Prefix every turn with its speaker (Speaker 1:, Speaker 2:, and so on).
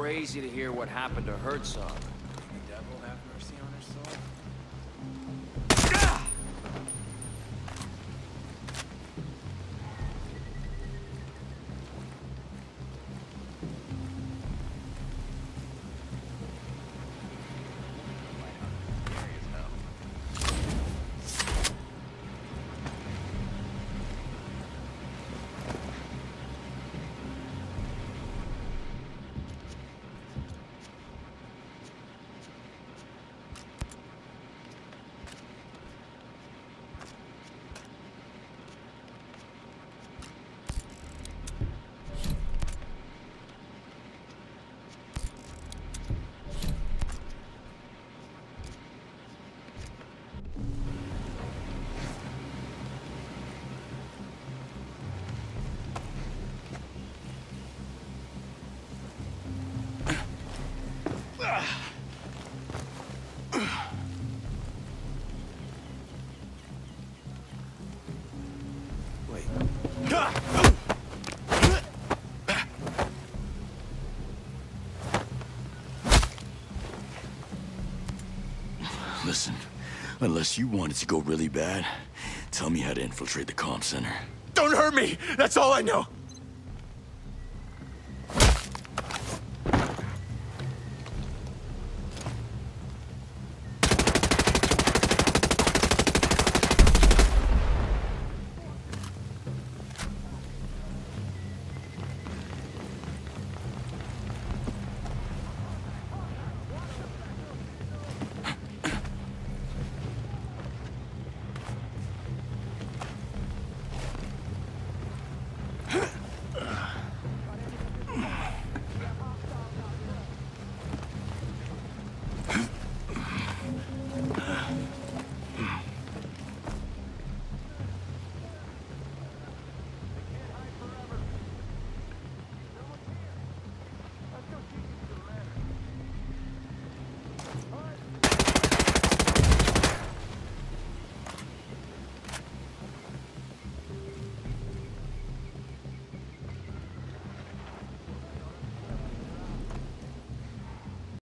Speaker 1: crazy to hear what happened to Herzog.
Speaker 2: The devil have mercy on her soul.
Speaker 1: Ah!
Speaker 3: Listen, unless you want it to go really bad, tell me how to infiltrate the comm center.
Speaker 2: Don't hurt me! That's all I know!